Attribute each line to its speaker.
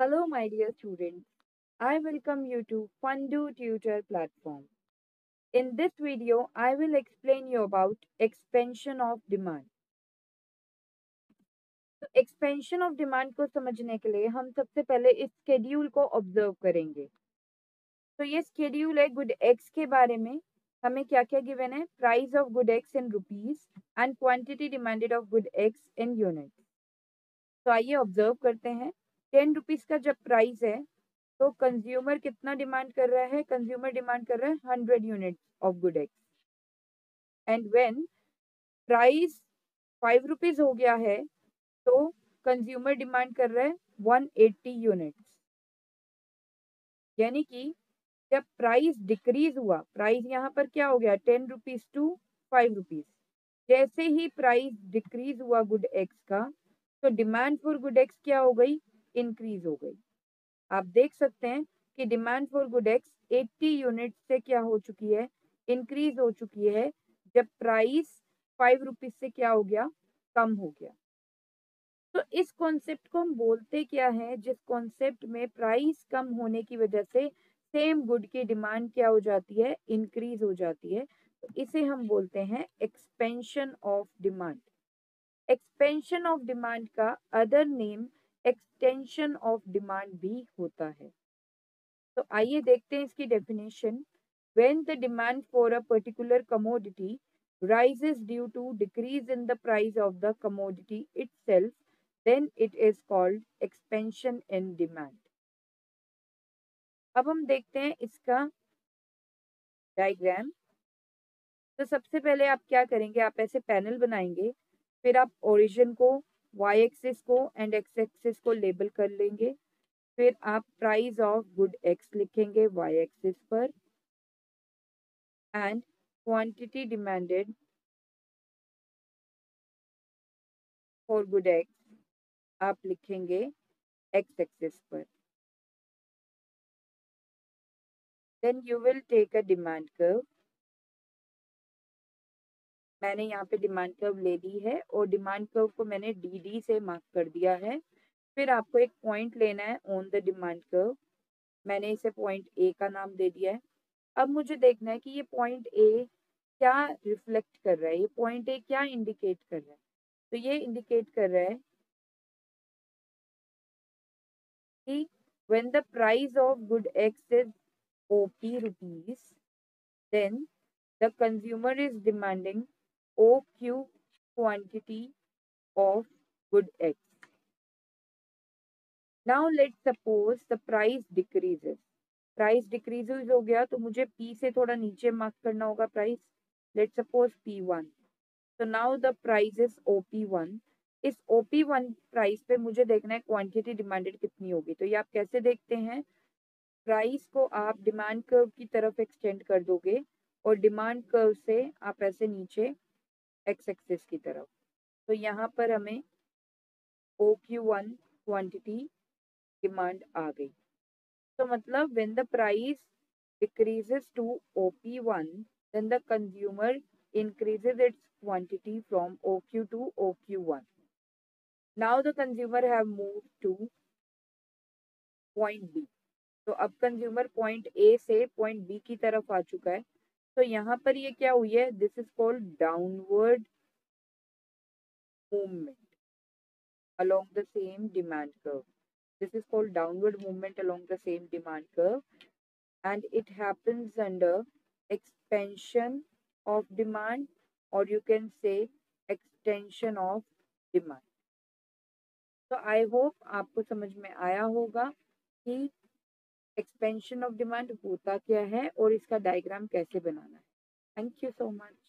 Speaker 1: Hello, my dear students. I welcome you to Fundu Tutor platform. In this video, I will explain you about expansion of demand. तो expansion of demand को समझने के लिए हम सबसे पहले इस स्केड्यूल को ऑब्ज़र्व करेंगे तो ये स्केड्यूल है गुड एक्स के बारे में हमें क्या क्या गिवन है price of good X in rupees and quantity demanded of good X in unit तो आइए ऑब्ज़र्व करते हैं टेन रुपीज़ का जब प्राइस है तो कंज्यूमर कितना डिमांड कर रहा है? कंज्यूमर डिमांड कर रहा है hundred unit of good X and when price five rupees हो गया है तो कंज्यूमर डिमांड कर रहा है वन एट्टी यूनिट्स यानी कि जब प्राइस डिक्रीज हुआ प्राइस यहाँ पर क्या हो गया? Ten rupees to five rupees जैसे ही प्राइस डिक्रीज हुआ गुड एक्स का तो डिमांड फॉर गुड एक्स क्या हो गई? इंक्रीज हो गई। आप देख सकते हैं कि demand for good X 80 unit से क्या हो चुकी है? इंक्रीज हो चुकी है, जब प्राइस फाइव रुपीज़ से क्या हो गया? कम हो गया। तो इस कॉन्सेप्ट को हम बोलते क्या है? जिस कॉन्सेप्ट में प्राइस कम होने की वजह से सेम गुड की डिमांड क्या हो जाती है? इंक्रीज हो जाती है। तो इसे हम बोलते हैं expansion of demand expansion of demand का other name extension of demand भी होता है तो आइए देखते हैं इसकी definition when the demand for a particular commodity rises due to decrease in the price of the commodity itself then it is called expansion in demand अब हम देखते हैं इसका डायग्राम तो सबसे पहले आप क्या करेंगे आप ऐसे पैनल बनाएँगे फिर आप ओरिजिन को वाई एक्सिस को एंड एक्स एक्सिस को लेबल कर लेंगे। फिर आप प्राइस ऑफ़ गुड एक्स लिखेंगे वाई एक्सिस पर। And quantity demanded for good X आप लिखेंगे एक्स एक्सिस पर। Then you will take a demand curve मैंने यहाँ पे डिमांड कर्व ले ली है और डिमांड कर्व को मैंने डी डी से मार्क कर दिया है। फिर आपको एक पॉइंट लेना है ऑन द डिमांड कर्व मैंने इसे पॉइंट ए का नाम दे दिया है। अब मुझे देखना है कि ये पॉइंट ए क्या रिफ्लेक्ट कर रहा है? ये पॉइंट ए क्या इंडिकेट कर रहा है? तो ये इंडिकेट कर रहा है कि when the price of good X is OP rupees, then the consumer is demanding OQ quantity of good X. Now let's suppose the price decreases. Price decreases हो गया तो मुझे P से थोड़ा नीचे मार्क करना होगा प्राइस लेट सपोज़ P1 तो now the price is OP1 इस OP1 प्राइस पे मुझे देखना है क्वांटिटी डिमांडेड कितनी होगी। तो ये आप कैसे देखते हैं? प्राइस को आप डिमांड कर्व की तरफ़ एक्सटेंड कर दोगे और डिमांड कर्व से आप ऐसे नीचे एक्स एक्सिस की तरफ़। तो यहाँ पर हमें O Q one quantity demand आ गई। तो मतलब when the price decreases to O P one then the consumer increase its quantity from O Q to O Q one now the consumer have move to point B तो अब consumer point A से point B की तरफ़ आ चुका है। तो यहाँ पर ये क्या हुई है? This is called downward movement along the same demand curve this is called downward movement along the same demand curve and it happens under expansion of demand और you can say extension of demand तो I hope आपको समझ में आया होगा कि expansion of demand होता क्या है और इसका डायग्राम कैसे बनाना है? Thank you so much